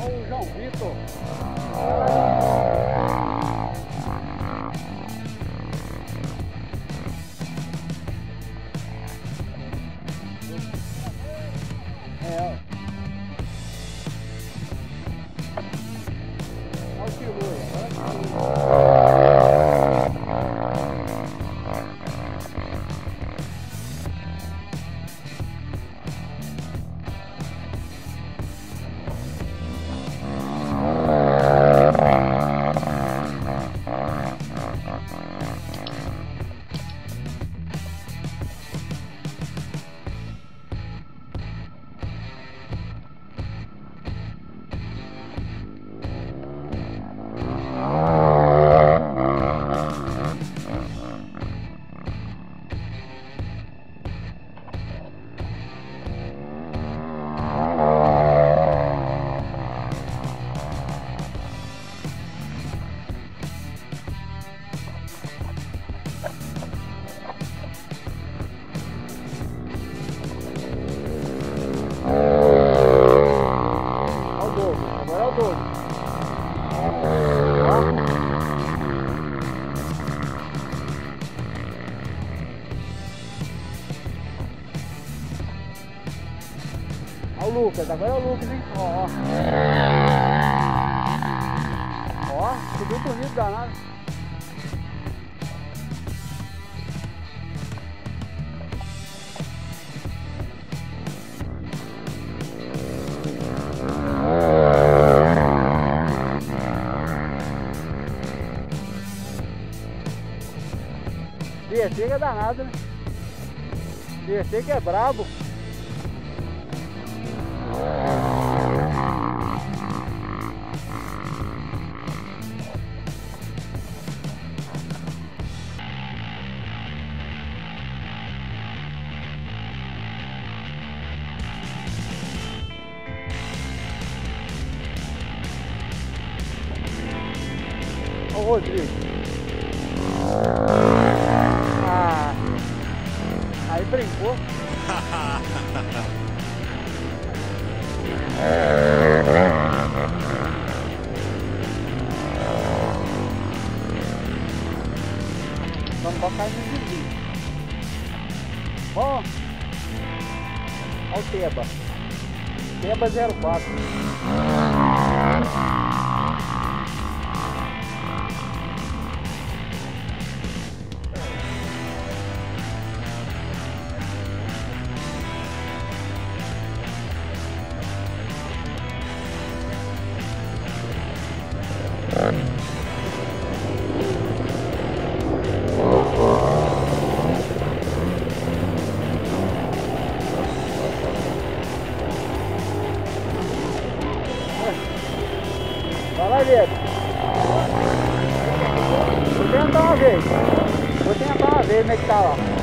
Olha o João Vitor. O. Olha o Lucas, agora é o Lucas, hein? Ó, ó. Ó, subiu danado. Descer que é brabo. Rodrigo. Vamos botar no vizinho. Ó, ó o Teba. Teba 04. Vou tentar uma vez. Vou tentar uma vez como é que tá lá.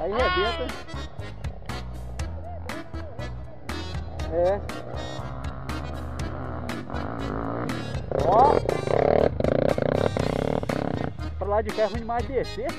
Aí rebenta. É. Ó. Pra lá de cá é ruim demais descer.